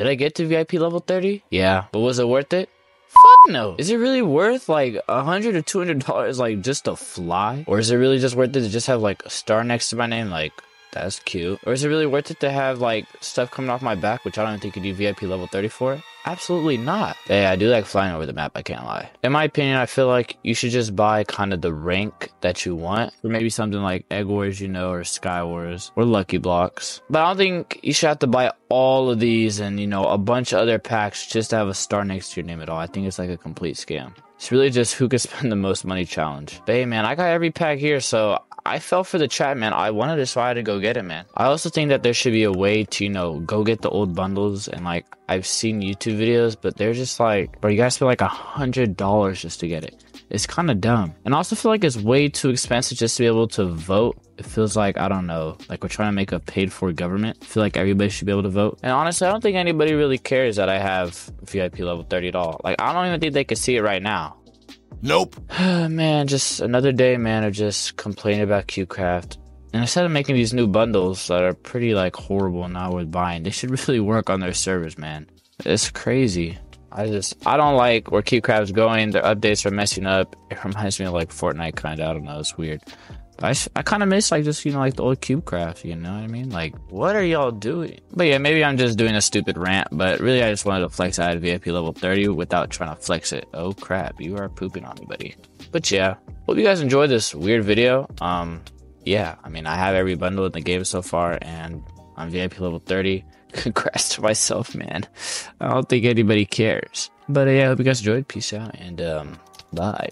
Did I get to VIP level 30? Yeah. But was it worth it? Fuck no. Is it really worth like a hundred or two hundred dollars like just to fly? Or is it really just worth it to just have like a star next to my name? Like that's cute. Or is it really worth it to have like stuff coming off my back, which I don't think you do VIP level 30 for? Absolutely not. Yeah, I do like flying over the map, I can't lie. In my opinion, I feel like you should just buy kind of the rank that you want. Or maybe something like Egg Wars, you know, or Sky Wars, or Lucky Blocks. But I don't think you should have to buy all of these and, you know, a bunch of other packs just to have a star next to your name at all. I think it's like a complete scam. It's really just who can spend the most money challenge. But hey, man, I got every pack here, so I fell for the chat, man. I wanted to try to go get it, man. I also think that there should be a way to, you know, go get the old bundles. And like, I've seen YouTube videos, but they're just like, bro, you guys spend like a hundred dollars just to get it. It's kind of dumb. And I also feel like it's way too expensive just to be able to vote. It feels like, I don't know, like we're trying to make a paid for government. I feel like everybody should be able to vote. And honestly, I don't think anybody really cares that I have VIP level 30 at all. Like, I don't even think they can see it right now. Nope. man, just another day, man, of just complaining about CubeCraft. And instead of making these new bundles that are pretty like horrible and not worth buying, they should really work on their servers, man. It's crazy. I just I don't like where CubeCraft's going. Their updates are messing up. It reminds me of like Fortnite kind of. I don't know. It's weird. I, I kind of miss like just you know like the old CubeCraft. You know what I mean? Like what are y'all doing? But yeah, maybe I'm just doing a stupid rant. But really, I just wanted to flex out of VIP level 30 without trying to flex it. Oh crap! You are pooping on me, buddy. But yeah, hope you guys enjoyed this weird video. Um, yeah, I mean I have every bundle in the game so far, and I'm VIP level 30. Congrats to myself, man. I don't think anybody cares. But uh, yeah, I hope you guys enjoyed. Peace out and um, bye.